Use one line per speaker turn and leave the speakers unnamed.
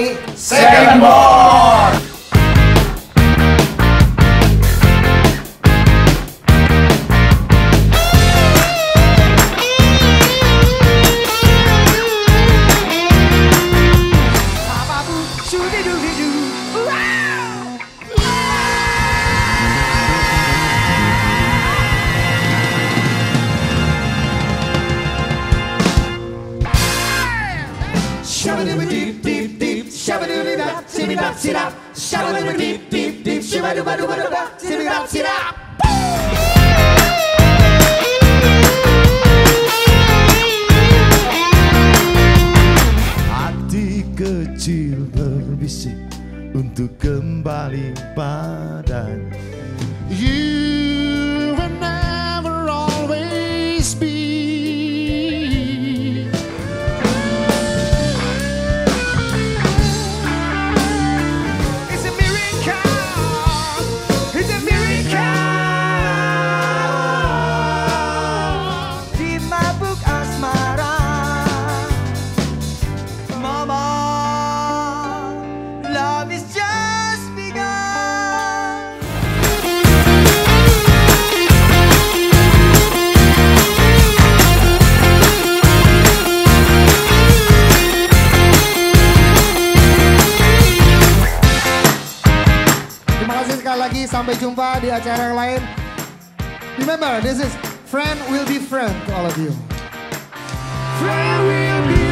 Johnny Sagamore. Shabba-dibba-dee-dee
Hati kecil berbisik untuk kembali padanya. You
sekali lagi. Sampai jumpa di acara yang lain. Remember, this is Friend Will Be Friend to all of you.
Friend will be.